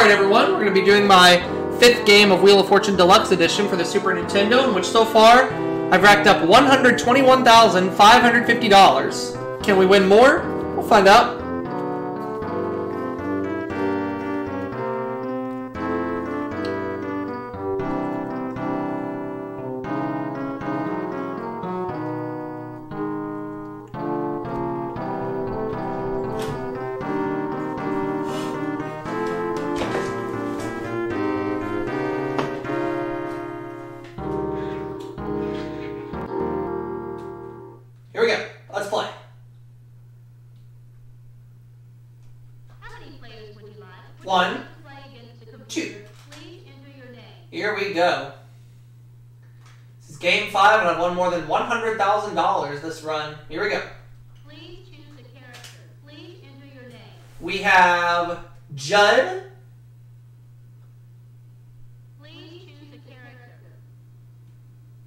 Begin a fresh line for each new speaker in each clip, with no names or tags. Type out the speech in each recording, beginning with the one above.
Alright everyone, we're going to be doing my fifth game of Wheel of Fortune Deluxe Edition for the Super Nintendo, in which so far I've racked up $121,550. Can we win more? We'll find out. Here we go. Let's play.
How many players would you like?
One,
To play against the computer,
two.
Please enter your name.
Here we go. This is game five, and I've won more than $100,000 this run. Here we go.
Please choose a character. Please enter your name.
We have Judd,
Please choose a character.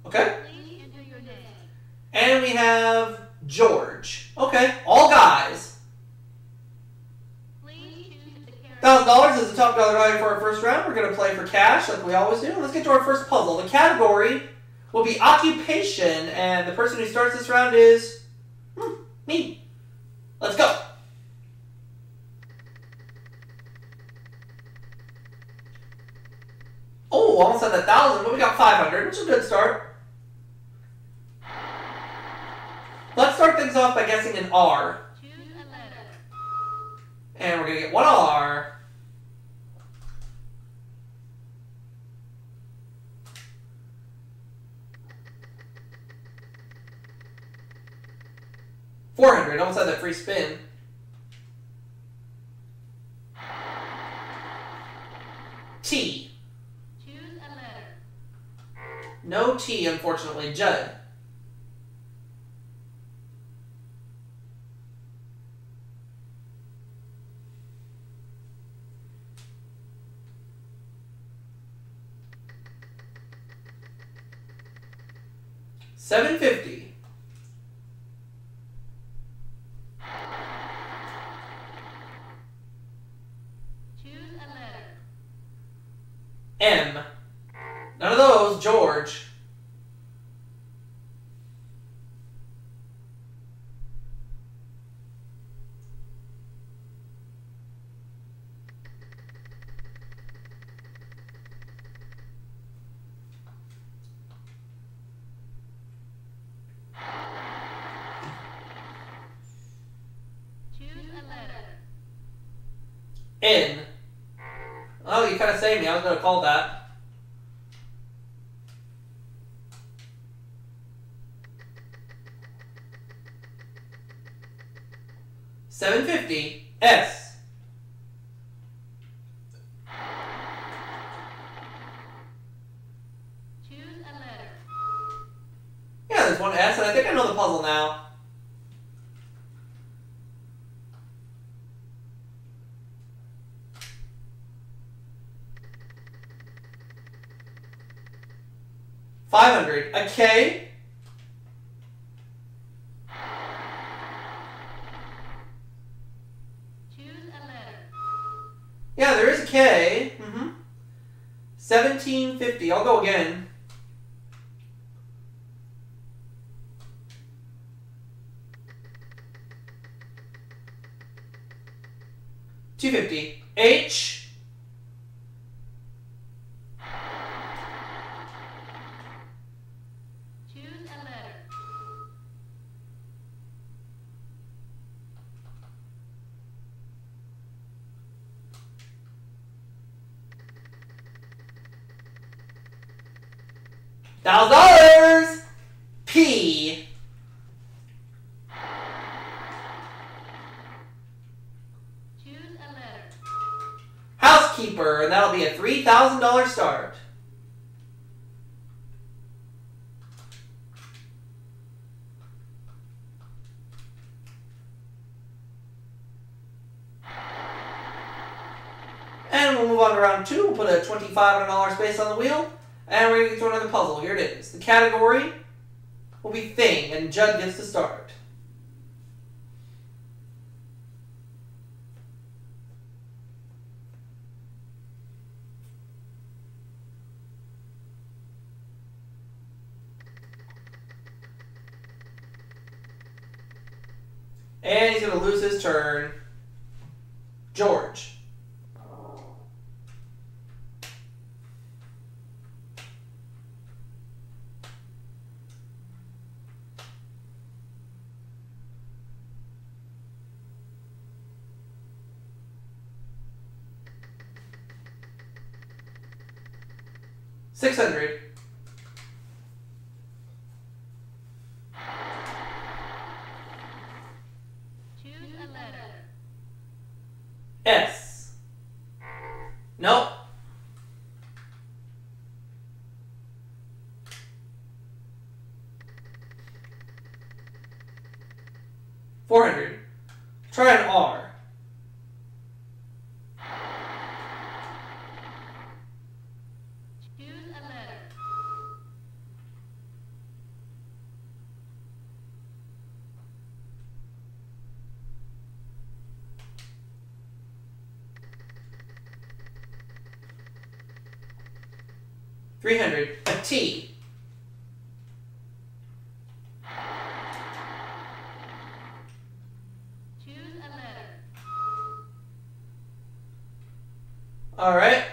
okay?
Please enter your name.
And we have George. Okay, all guys.
Please choose a character.
Thousand dollars is the top dollar value for our first round. We're gonna play for cash like we always do. Let's get to our first puzzle. The category will be occupation, and the person who starts this round is hmm, me. Let's go. Oh, almost had that thousand, but we got five hundred, which is a good start. Let's start things off by guessing an R.
Choose a letter.
And we're gonna get one R. Four hundred. Almost had that free spin. T.
Choose a letter.
No T, unfortunately. Judd.
750
N. Oh, you kind of saved me. I was going to call that. Seven fifty S.
Choose a letter.
Yeah, there's one S, and I think I know the puzzle now. Five hundred. A K.
Choose a letter.
Yeah, there is a K. Mm-hmm. Seventeen fifty. I'll go again. Two fifty. H.
Choose a letter.
Thousand dollars. P.
Choose a letter.
Housekeeper, and that'll be a three thousand dollar start. And we'll move on to round two. We'll put a $2,500 space on the wheel. And we're going to get to another puzzle. Here it is. The category will be thing, and Judd gets to start. And he's going to lose his turn. George. 400. Try an R. All right.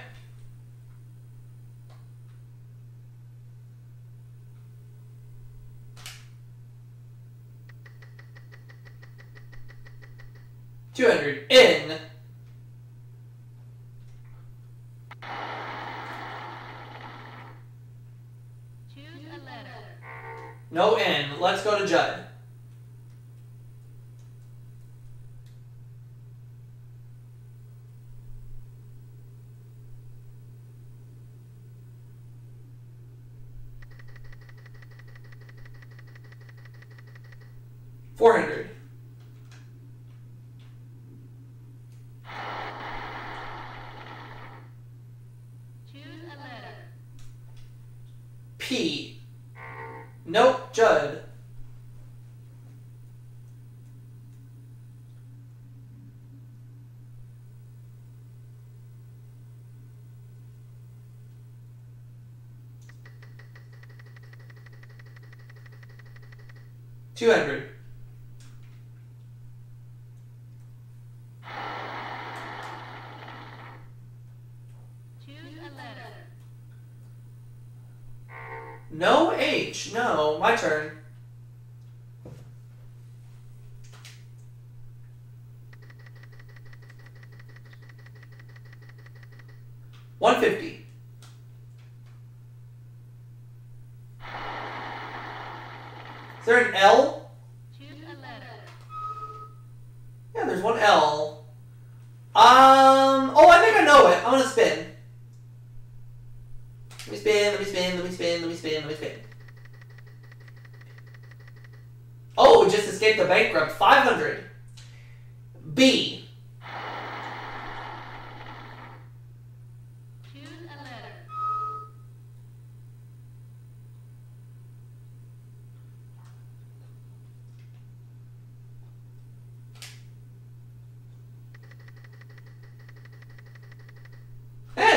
Two hundred. N.
200.
No H. No, my turn.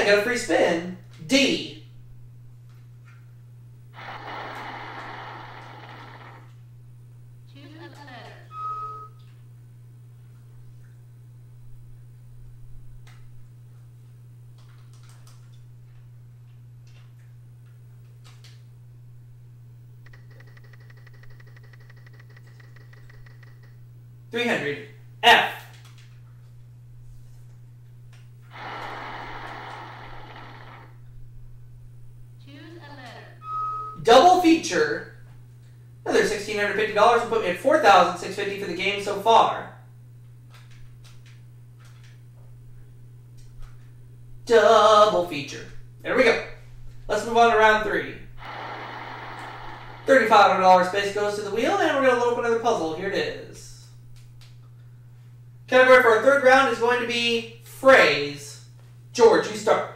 10, got a free spin. D. Three hundred F. hundred fifty dollars and put me at four thousand six fifty for the game so far. Double feature. There we go. Let's move on to round three. Thirty-five hundred dollars space goes to the wheel, and we're gonna load up another puzzle. Here it is. Category for our third round is going to be phrase. George, you start.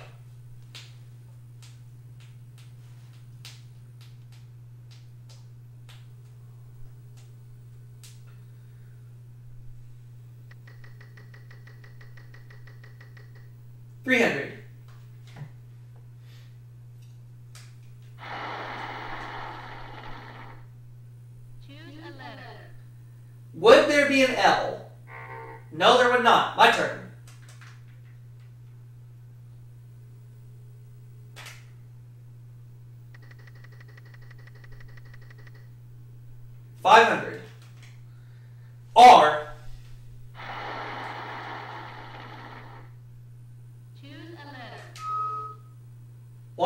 300.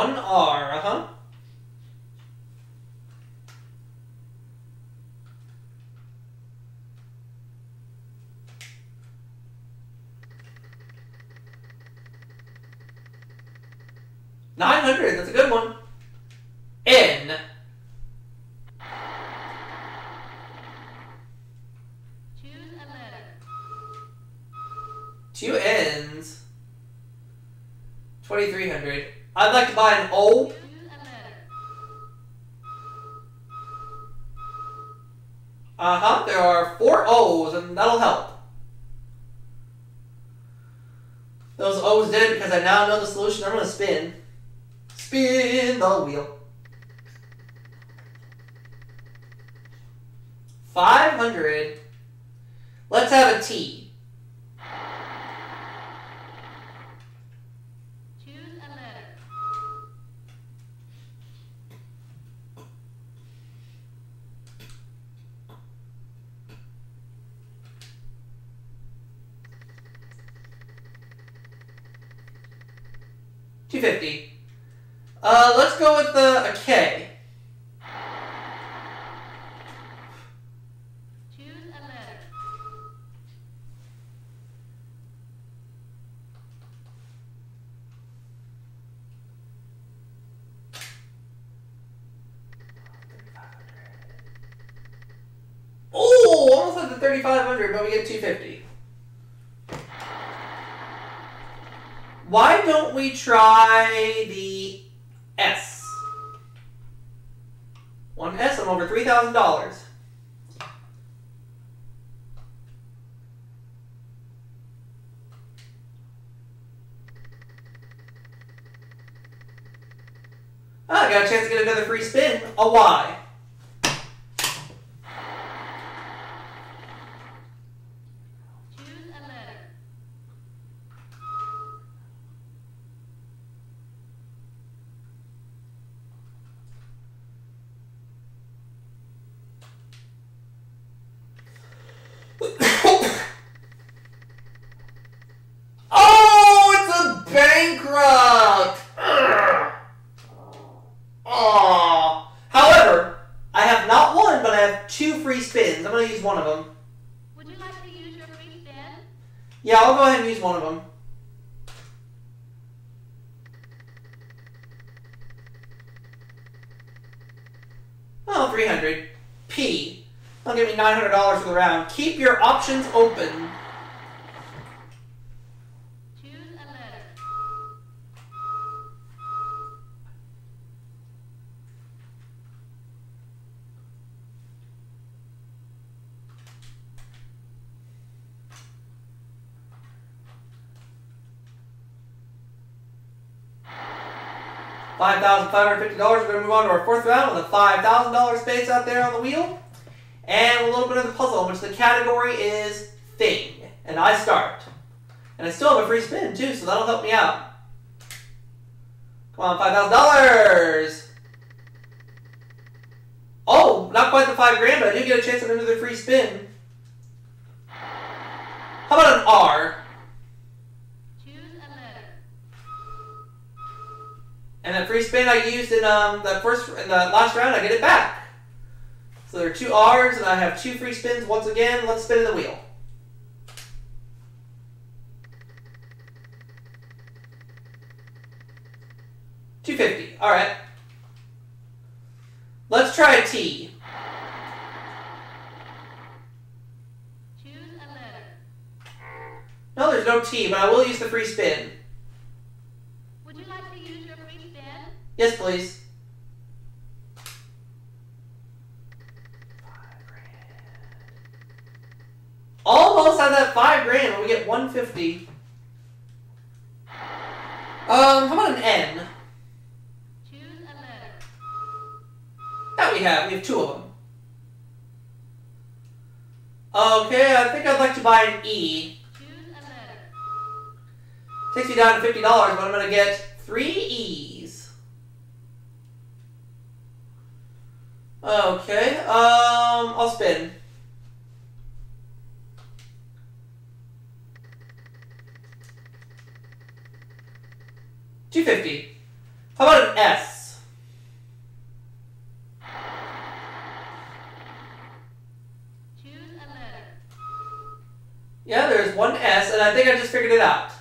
One R, uh huh. Nine hundred, that's a good one. N.
Choose a letter.
Two N's. Twenty-three hundred. To buy an O.
Choose a letter.
Uh huh. There are four O's, and that'll help. Those O's did because I now know the solution. I'm gonna spin. Spin the wheel. Five hundred. Let's have a T. 250. Uh, let's go with the a K. Oh, almost at the 3500, but we get 250. Don't we try the S? One S, I'm over three thousand dollars. Ah, I got a chance to get another free spin. A Y.
Choose a letter.
oh, it's a bankrupt. Ugh. Aw. However, I have not one, but I have two I'm gonna use one of them.
Would you like to use your free spin?
Yeah, I'll go ahead and use one of them. Oh, 300. P. That'll give me $900 for the round. Keep your options open.
Choose a letter.
$5,550. We're going to move on to our fourth round with a $5,000 space out there on the wheel. And a little bit of the puzzle, which the category is thing. And I start. And I still have a free spin, too, so that'll help me out. Come on, $5,000. Oh, not quite the five grand, but I do get a chance at another free spin. How about an R?
Choose a letter.
And that free spin I used in um the first in the last round, I get it back. So there are two R's, and I have two free spins once again. Let's spin the wheel. Two fifty. All right. Let's try a T.
Choose a letter.
No, there's no T, but I will use the free spin.
Would you like to use your free spin?
Yes, please. Almost at that five grand, we get one fifty. Um, how about an N? That we have. We have two of them. Okay, I think I'd like to buy an E. Takes me down to fifty dollars, but I'm gonna get three E's. Okay. Um. I'll spin. Two fifty. How about an S?
Choose a letter.
Yeah, there's one S, and I think I just figured it out.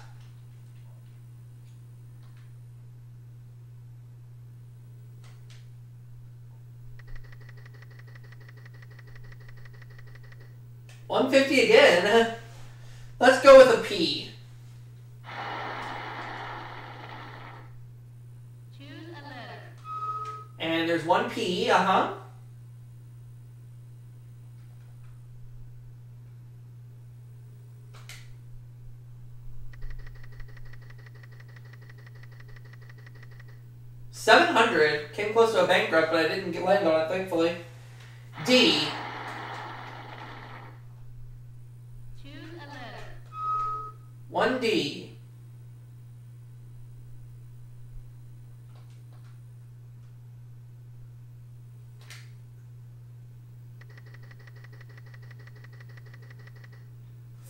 One fifty again. Let's go with a P.
Choose a letter.
And there's one P, uh huh. Seven hundred came close to a bankrupt, but I didn't get land on it, thankfully. D. 1D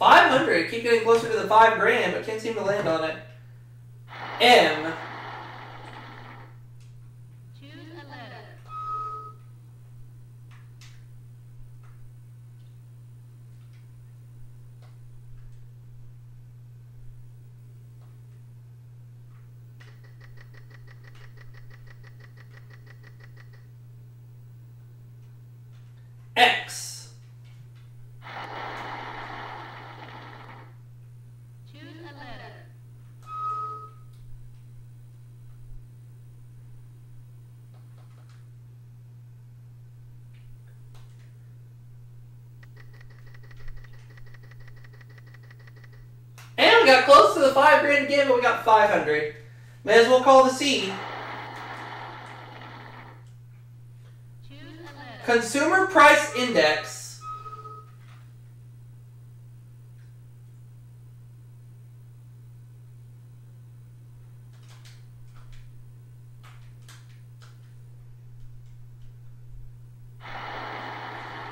Five hundred, keep getting closer to the five grand, but can't seem to land on it. M got close to the five grand again, but we got five hundred. May as well call the C. Consumer Price Index.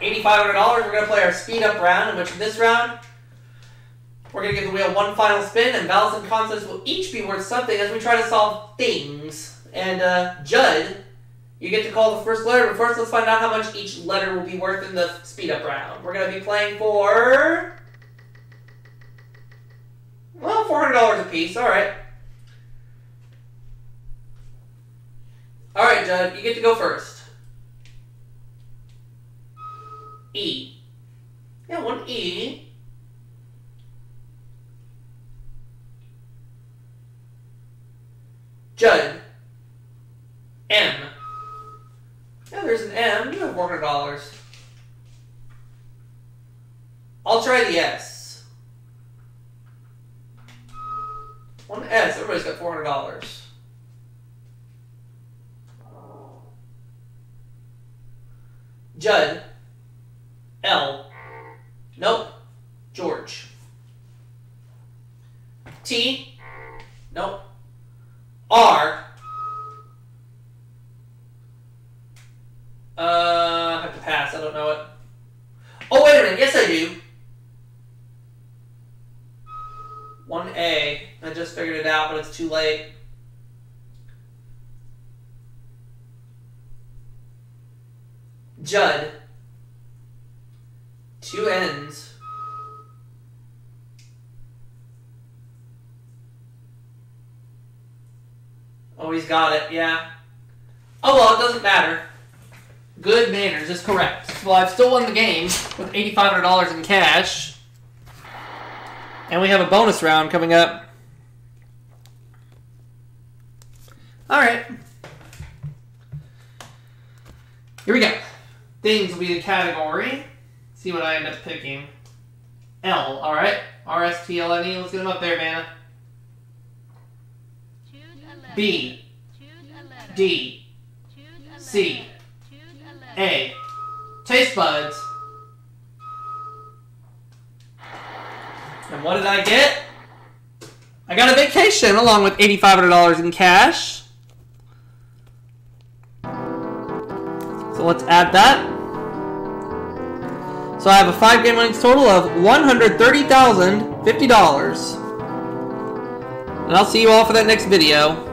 Eighty-five hundred dollars. We're gonna play our speed up round, in which this round we're gonna give the wheel one final spin, and vowels and consonants will each be worth something as we try to solve things. And uh, Judd, you get to call the first letter, but first let's find out how much each letter will be worth in the speed up round. We're gonna be playing for well, four hundred dollars a piece. All right. All right, Judd, you get to go first. E. Yeah, one E. Judd. M. Yeah, there's an M. You have four hundred dollars. I'll try the S. One S. Everybody's got four hundred dollars. Judd. L. Nope. George. T. Nope. R. Uh, I have to pass. I don't know it. Oh, wait a minute. Yes, I do. 1A. I just figured it out, but it's too late. Judd. Two N's. Oh, he's got it. Yeah. Oh well, it doesn't matter. Good manners is correct. Well, I've still won the game with $8,500 in cash. And we have a bonus round coming up. Alright. Here we go. Things will be the category. See what I end up picking. L, alright. R S T L N E. Let's get them up there, Vanna.
Choose a letter.
B,
Choose a letter.
D, C. A. Taste buds. And what did I get? I got a vacation along with $8,500 in cash. So let's add that. So I have a five game winnings total of $130,050. And I'll see you all for that next video.